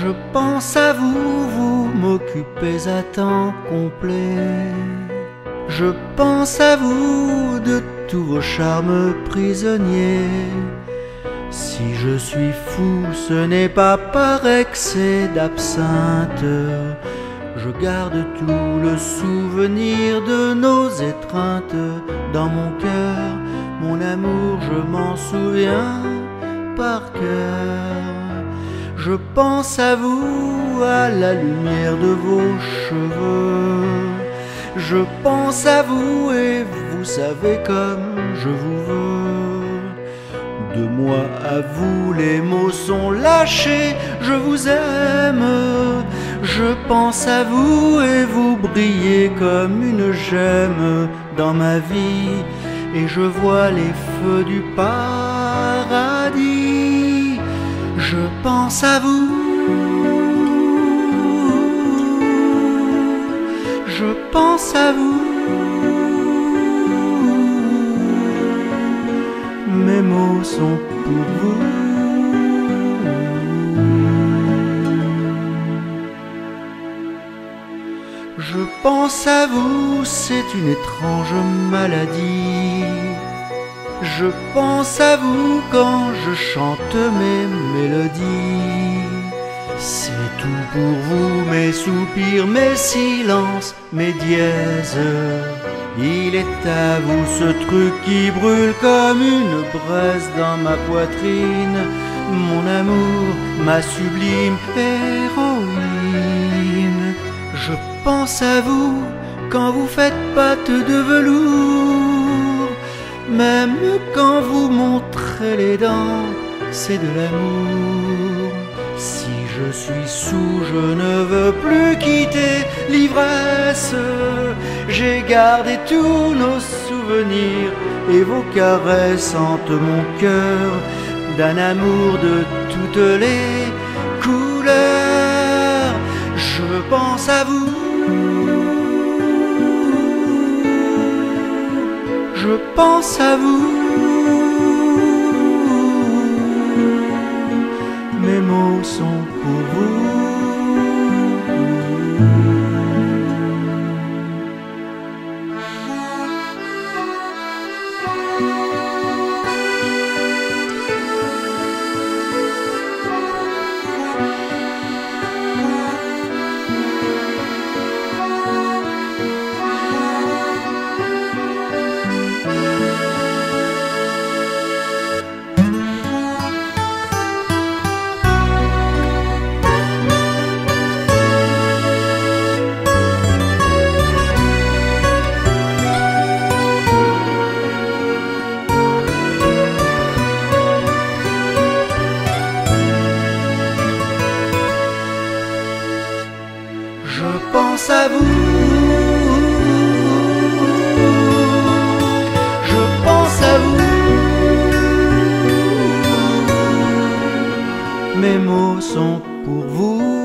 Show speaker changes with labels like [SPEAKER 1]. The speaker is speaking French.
[SPEAKER 1] Je pense à vous, vous m'occupez à temps complet. Je pense à vous de tous vos charmes prisonniers. Si je suis fou, ce n'est pas par excès d'absinthe. Je garde tout le souvenir de nos étreintes dans mon cœur. Mon amour, je m'en souviens par cœur. Je pense à vous, à la lumière de vos cheveux. Je pense à vous et vous savez comme je vous veux. De moi à vous, les mots sont lâchés, je vous aime. Je pense à vous et vous brillez comme une gemme dans ma vie. Et je vois les feux du paradis. Je pense à vous. Je pense à vous. Mes mots sont pour vous. Je pense à vous, c'est une étrange maladie. Je pense à vous quand je chante mes mélodies. C'est tout pour vous, mes soupirs, mes silences, mes dièses. Il est à vous ce truc qui brûle comme une braise dans ma poitrine. Mon amour, ma sublime héroïne. Je pense à vous quand vous faites pâte de velours. Même quand vous montrez les dents, c'est de l'amour. Si je suis sous, je ne veux plus quitter l'ivresse. J'ai gardé tous nos souvenirs et vos caresses hantent mon cœur d'un amour de toutes les couleurs. Je pense à vous. Je pense à vous. Mes mots sont pour vous. Mes mots sont pour vous.